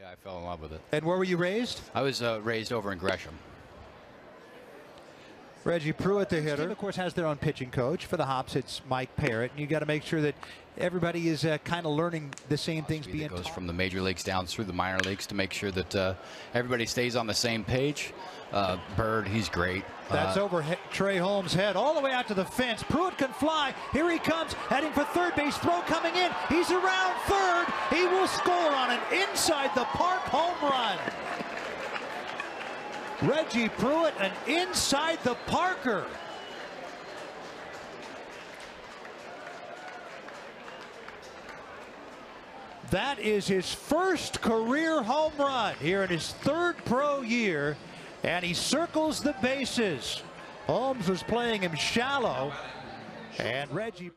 Yeah, I fell in love with it. And where were you raised? I was uh, raised over in Gresham. Reggie Pruitt, the hitter. Team, of course, has their own pitching coach. For the Hops, it's Mike Parrott. And you got to make sure that everybody is uh, kind of learning the same things. Being Being goes from the major leagues down through the minor leagues to make sure that uh, everybody stays on the same page. Uh, Bird, he's great. That's Uh, over Trey Holmes' head, all the way out to the fence. Pruitt can fly. Here he comes, heading for third base. Throw coming in. He's around third. He will score an inside the park home run. Reggie Pruitt, an inside the Parker. That is his first career home run here in his third pro year, and he circles the bases. Holmes was playing him shallow, and Reggie.